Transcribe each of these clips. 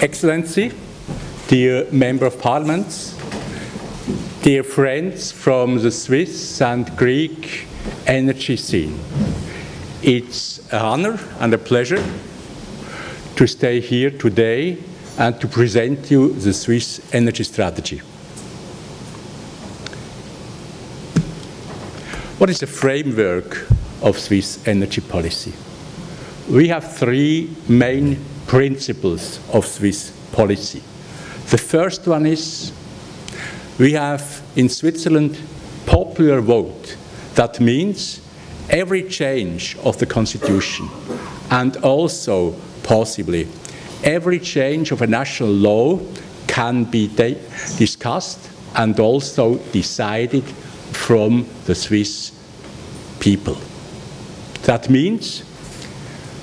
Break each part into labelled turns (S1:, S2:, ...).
S1: Excellency, dear Member of Parliament, dear friends from the Swiss and Greek energy scene. It's an honor and a pleasure to stay here today and to present you the Swiss energy strategy. What is the framework of Swiss energy policy? We have three main principles of Swiss policy. The first one is we have in Switzerland popular vote. That means every change of the constitution and also possibly every change of a national law can be discussed and also decided from the Swiss people. That means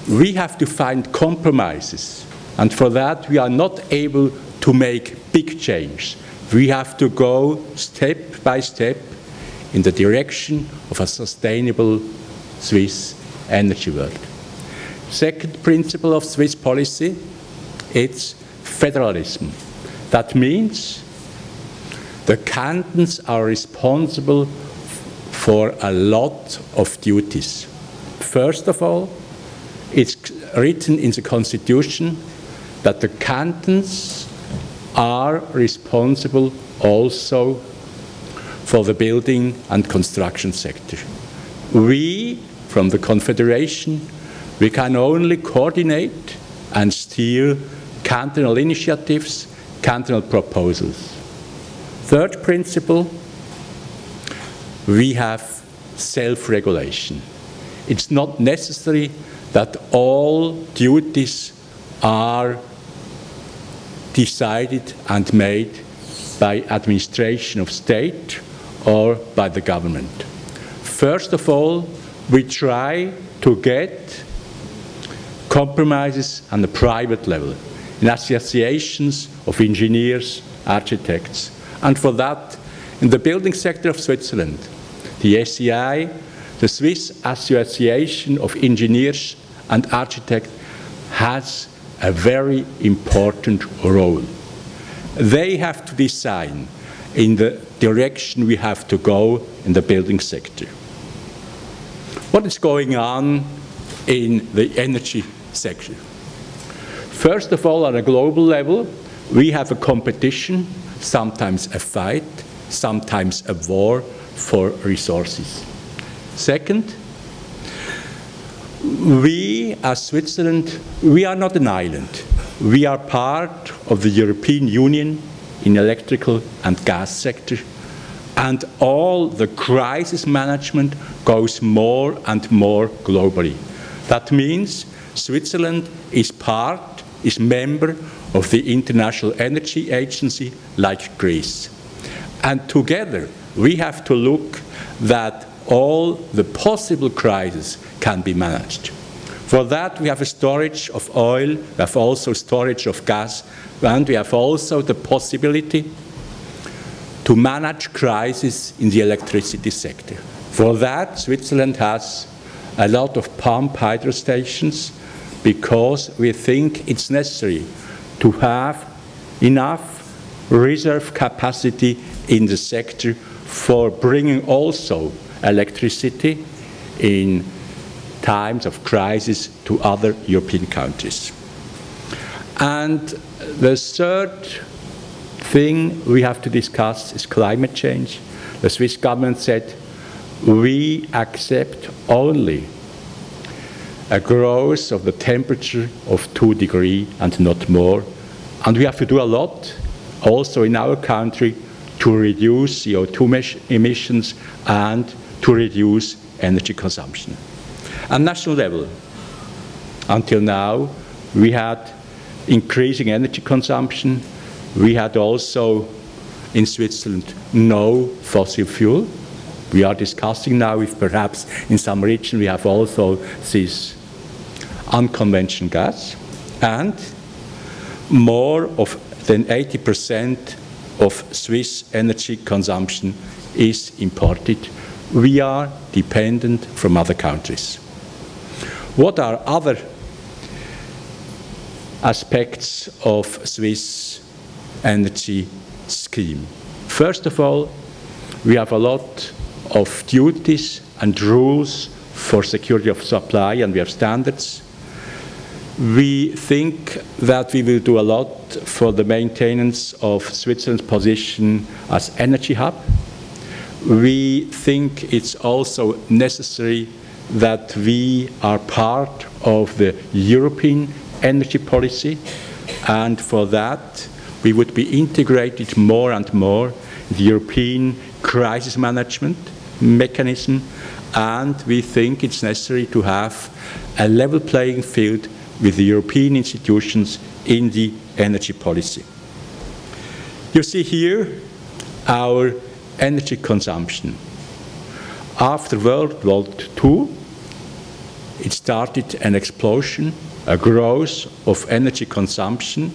S1: we have to find compromises. And for that, we are not able to make big change. We have to go step by step in the direction of a sustainable Swiss energy world. Second principle of Swiss policy, it's federalism. That means the cantons are responsible for a lot of duties. First of all, it's written in the Constitution that the cantons are responsible also for the building and construction sector. We, from the Confederation, we can only coordinate and steer cantonal initiatives, cantonal proposals. Third principle, we have self-regulation. It's not necessary that all duties are decided and made by administration of state or by the government. First of all, we try to get compromises on the private level in associations of engineers, architects. And for that, in the building sector of Switzerland, the SIA, the Swiss Association of Engineers and Architects has a very important role. They have to design in the direction we have to go in the building sector. What is going on in the energy sector? First of all, on a global level, we have a competition, sometimes a fight, sometimes a war for resources. Second, we, as Switzerland, we are not an island. We are part of the European Union in electrical and gas sector, and all the crisis management goes more and more globally. That means Switzerland is part, is member of the International Energy Agency like Greece. And together we have to look that all the possible crises can be managed. For that, we have a storage of oil, we have also storage of gas, and we have also the possibility to manage crises in the electricity sector. For that, Switzerland has a lot of pump hydro stations because we think it's necessary to have enough reserve capacity in the sector for bringing also electricity in times of crisis to other European countries. And the third thing we have to discuss is climate change. The Swiss government said we accept only a growth of the temperature of 2 degrees and not more. And we have to do a lot also in our country to reduce CO2 emissions and to reduce energy consumption. At national level, until now, we had increasing energy consumption. We had also in Switzerland no fossil fuel. We are discussing now if perhaps in some region we have also this unconventional gas. And more of than 80% of Swiss energy consumption is imported we are dependent from other countries. What are other aspects of Swiss energy scheme. First of all, we have a lot of duties and rules for security of supply and we have standards. We think that we will do a lot for the maintenance of Switzerland's position as energy hub. We think it's also necessary that we are part of the European energy policy and for that we would be integrated more and more in the European crisis management mechanism and we think it's necessary to have a level playing field with the European institutions in the energy policy. You see here our energy consumption. After World War II, it started an explosion, a growth of energy consumption,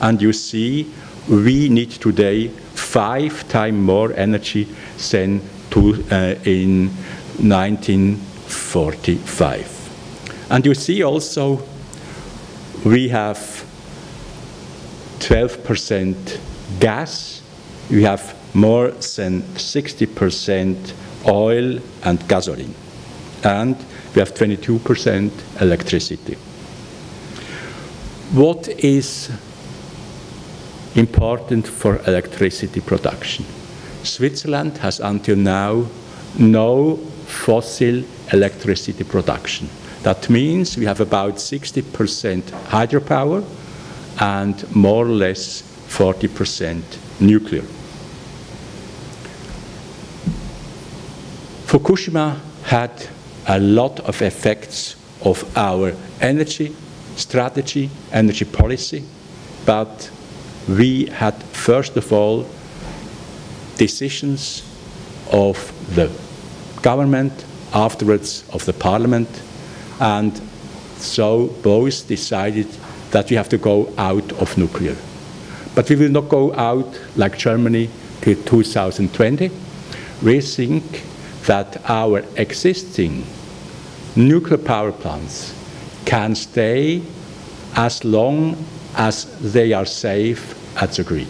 S1: and you see we need today five times more energy than to, uh, in 1945. And you see also we have 12% gas, we have more than 60% oil and gasoline, and we have 22% electricity. What is important for electricity production? Switzerland has until now no fossil electricity production. That means we have about 60% hydropower and more or less 40% nuclear. Fukushima had a lot of effects of our energy strategy, energy policy, but we had first of all decisions of the government, afterwards of the parliament, and so both decided that we have to go out of nuclear. But we will not go out like Germany till 2020. We think that our existing nuclear power plants can stay as long as they are safe at the grid.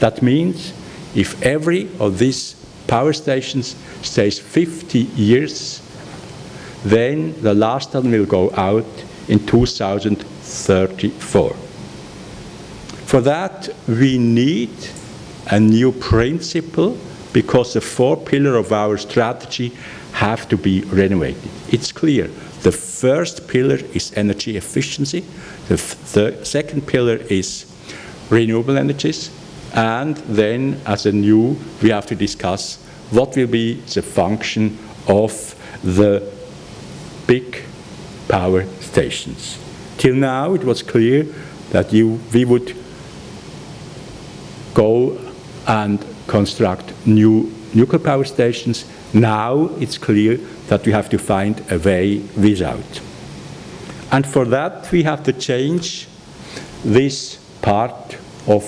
S1: That means if every of these power stations stays 50 years, then the last one will go out in 2034. For that, we need a new principle because the four pillars of our strategy have to be renovated. It's clear. The first pillar is energy efficiency. The, second pillar is renewable energies. And then, as a new, we have to discuss what will be the function of the big power stations. Till now, it was clear that you, we would go and construct new nuclear power stations. Now it's clear that we have to find a way without. And for that, we have to change this part of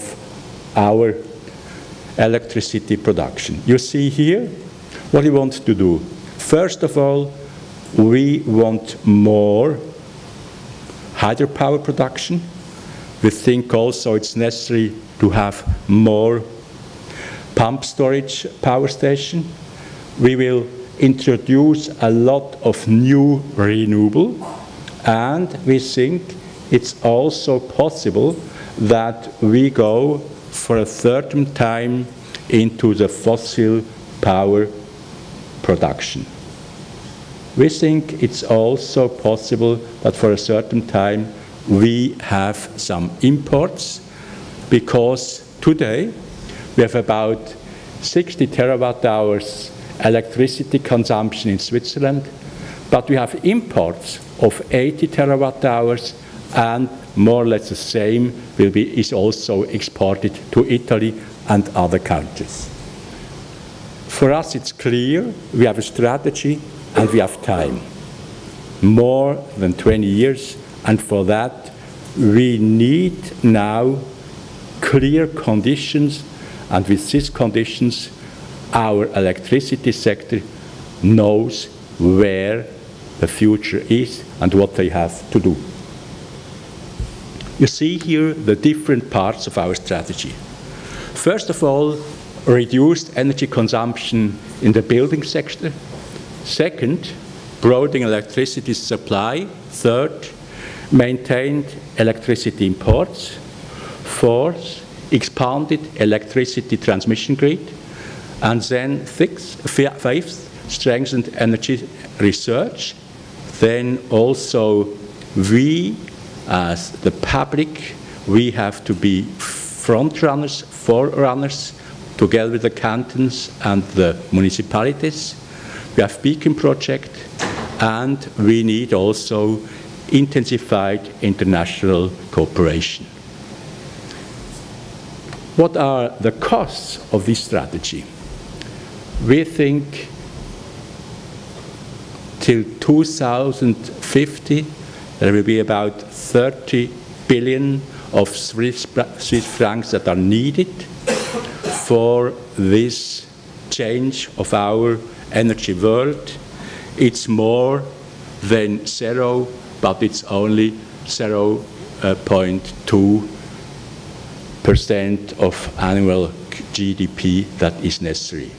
S1: our electricity production. You see here what we want to do. First of all, we want more hydropower production. We think also it's necessary to have more pump storage power station. We will introduce a lot of new renewable and we think it's also possible that we go for a certain time into the fossil power production. We think it's also possible that for a certain time we have some imports because today we have about 60 terawatt hours electricity consumption in Switzerland, but we have imports of 80 terawatt hours and more or less the same will be, is also exported to Italy and other countries. For us it's clear we have a strategy and we have time. More than 20 years and for that we need now clear conditions and with these conditions our electricity sector knows where the future is and what they have to do. You see here the different parts of our strategy. First of all, reduced energy consumption in the building sector. Second, broadening electricity supply. Third, maintained electricity imports. Fourth, expanded electricity transmission grid. And then sixth, fifth, strengthened energy research. Then also we, as the public, we have to be front runners, forerunners, together with the cantons and the municipalities. We have Beacon project, and we need also intensified international cooperation. What are the costs of this strategy? We think till 2050 there will be about 30 billion of Swiss, Swiss francs that are needed for this change of our energy world. It's more than zero, but it's only uh, 0.2 percent of annual GDP that is necessary.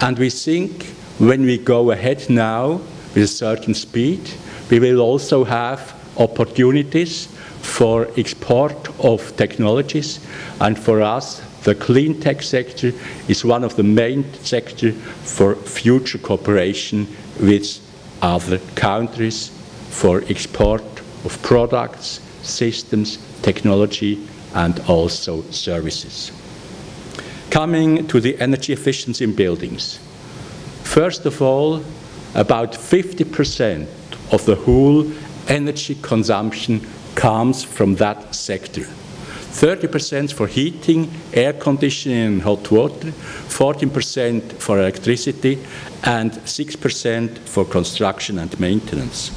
S1: And we think when we go ahead now with a certain speed, we will also have opportunities for export of technologies. And for us, the clean tech sector is one of the main sectors for future cooperation with other countries for export of products, systems, technology, and also services. Coming to the energy efficiency in buildings. First of all, about 50% of the whole energy consumption comes from that sector. 30% for heating, air conditioning and hot water, 14% for electricity, and 6% for construction and maintenance.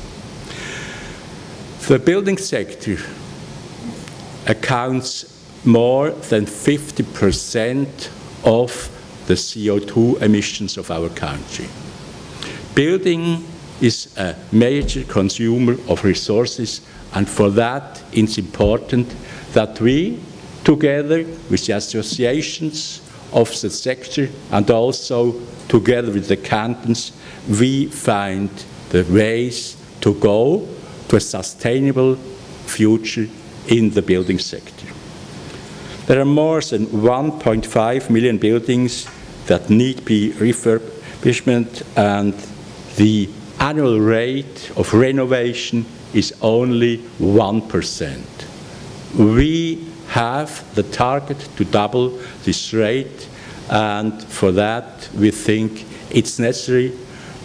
S1: The building sector accounts more than 50% of the CO2 emissions of our country. Building is a major consumer of resources and for that it's important that we, together with the associations of the sector and also together with the cantons, we find the ways to go to a sustainable future in the building sector. There are more than 1.5 million buildings that need be refurbishment and the annual rate of renovation is only 1%. We have the target to double this rate and for that we think it's necessary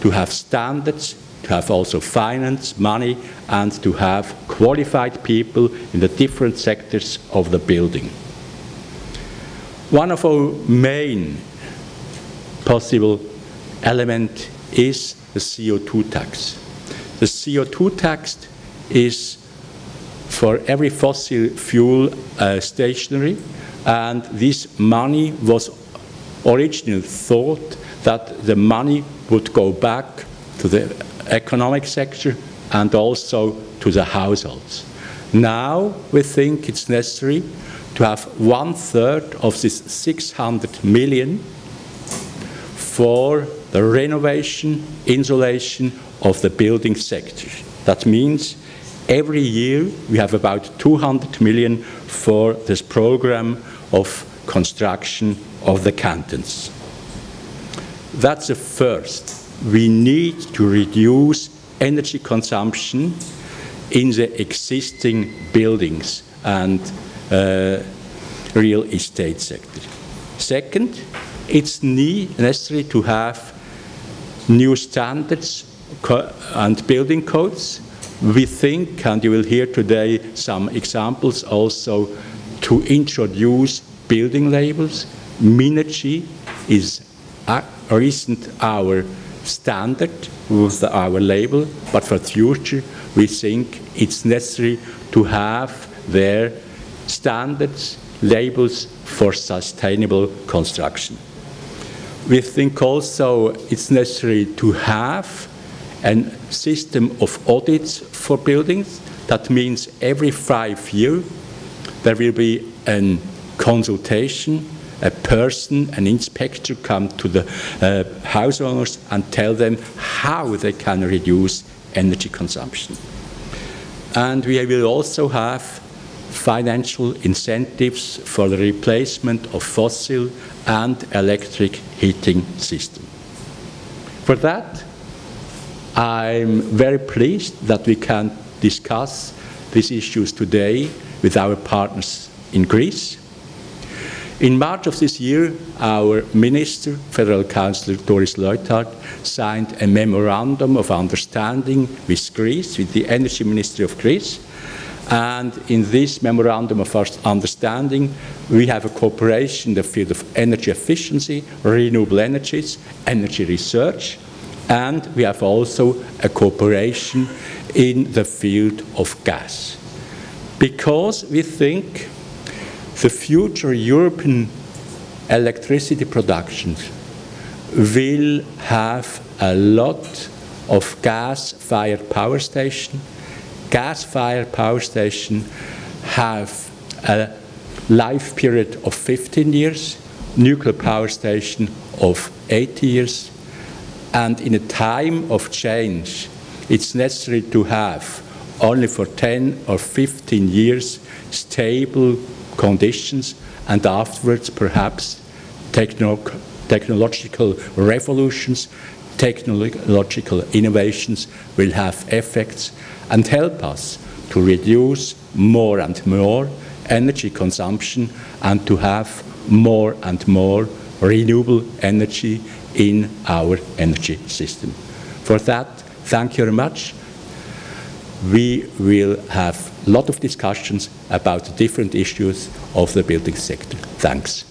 S1: to have standards, to have also finance, money and to have qualified people in the different sectors of the building. One of our main possible element is the CO2 tax. The CO2 tax is for every fossil fuel uh, stationary and this money was originally thought that the money would go back to the economic sector and also to the households. Now we think it's necessary to have one third of this 600 million for the renovation, insulation of the building sector. That means every year we have about 200 million for this program of construction of the cantons. That's the first. We need to reduce energy consumption in the existing buildings and uh, real estate sector. Second, it's necessary to have new standards and building codes. We think, and you will hear today some examples also, to introduce building labels. Minergie is a recent our standard with our label, but for future we think it's necessary to have their standards, labels for sustainable construction. We think also it's necessary to have a system of audits for buildings. That means every five years there will be a consultation, a person, an inspector come to the uh, house owners and tell them how they can reduce energy consumption. And we will also have financial incentives for the replacement of fossil and electric heating system. For that, I'm very pleased that we can discuss these issues today with our partners in Greece. In March of this year, our Minister, Federal Councillor Doris Leuthard, signed a memorandum of understanding with Greece, with the Energy Ministry of Greece. And in this memorandum of understanding, we have a cooperation in the field of energy efficiency, renewable energies, energy research, and we have also a cooperation in the field of gas. Because we think the future European electricity production will have a lot of gas-fired power stations. Gas-fired power stations have a life period of 15 years, nuclear power station of 80 years, and in a time of change, it's necessary to have only for 10 or 15 years stable conditions and afterwards perhaps techno technological revolutions, technological innovations will have effects and help us to reduce more and more energy consumption and to have more and more renewable energy in our energy system. For that, thank you very much. We will have a lot of discussions about the different issues of the building sector. Thanks.